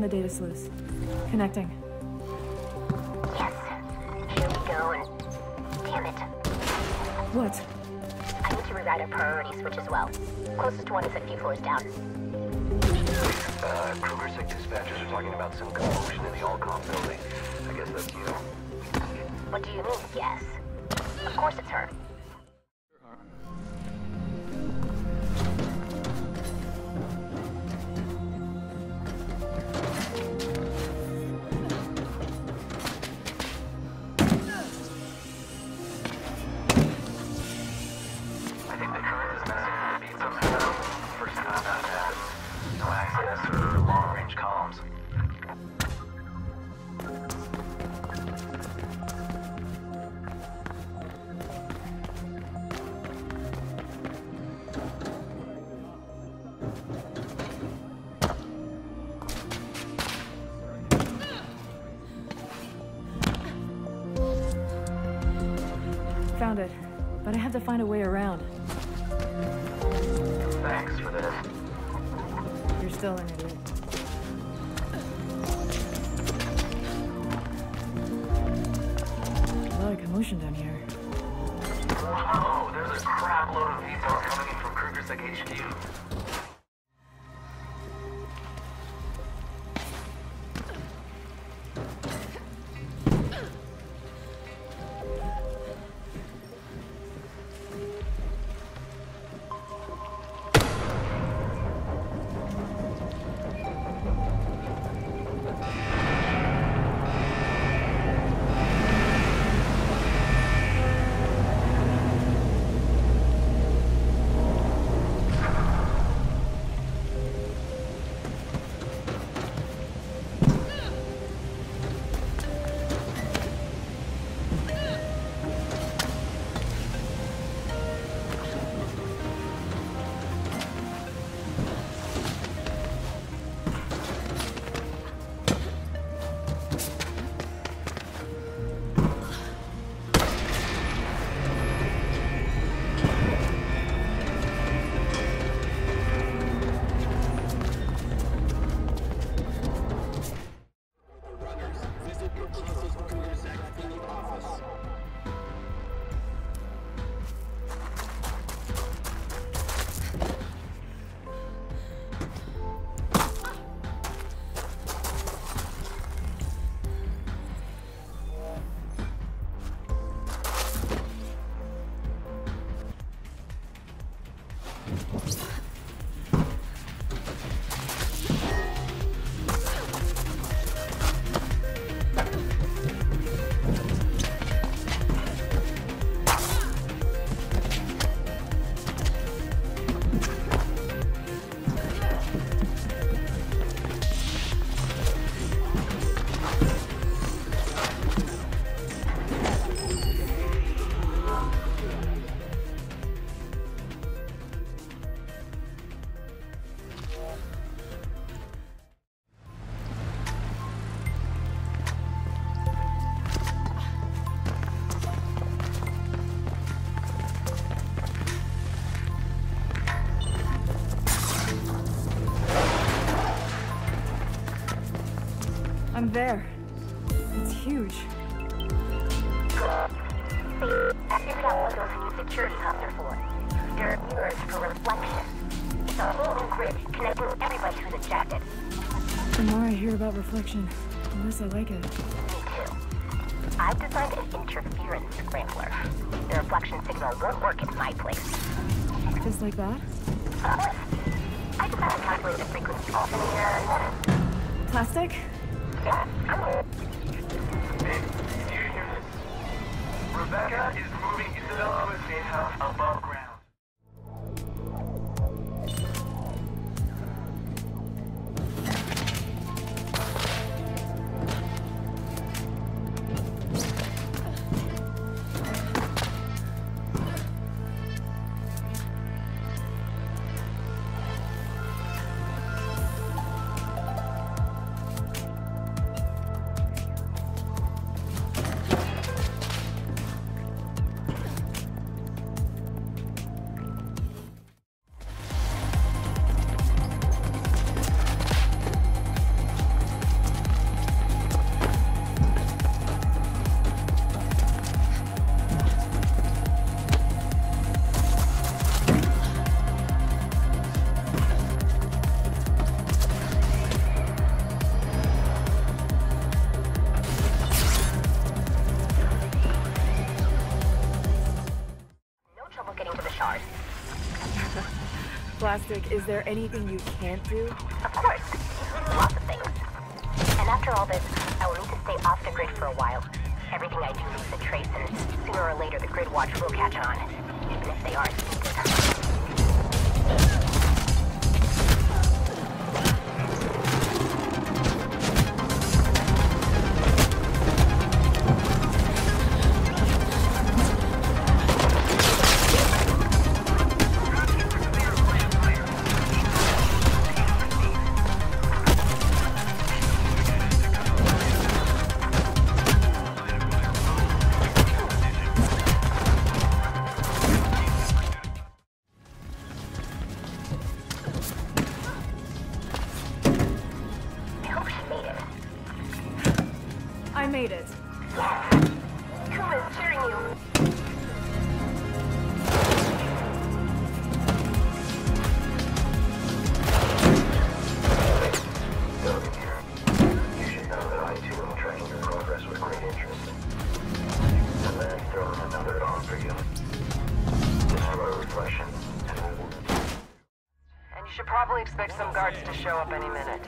Found the data sluice. Connecting. Yes. Here we go, and... Damn it. What? I need to reroute our priority switch as well. Closest one is a few floors down. Uh, Kruger Sec dispatchers are talking about some commotion in the Allcom building. I guess that's you. What do you mean, yes? Of course it's her. But I have to find a way around. Thanks for this. You're still an idiot. A lot of commotion down here. Whoa, there's a crap load of VTOL coming in from Kruger Sec HQ. I'm there. It's huge. What those security for. They're mirrors for reflection. It's a connecting everybody. The more I hear about reflection, the less I like it. Me too. I've designed an interference scrambler. The reflection signal won't work at my place. Just like that? Of course. I just have to calculate the frequency alternator. Plastic? Yeah, I'm Rebecca is moving a safe house above Plastic, is there anything you can't do? Of course, lots of things. And after all this, I will need to stay off the grid for a while. Everything I do leaves a trace, and sooner or later the grid watch will catch on, even if they are stupid. And we will And you should probably expect some guards to show up any minute.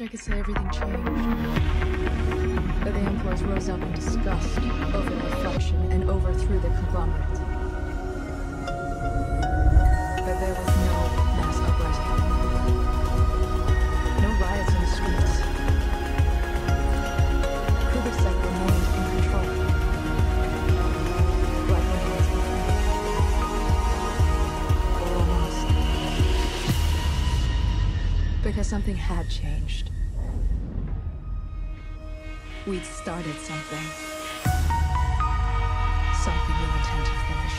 Wish I could say everything changed. But the employees rose up in disgust over the reflection and overthrew the conglomerate. had changed. We'd started something. Something we intend to finish.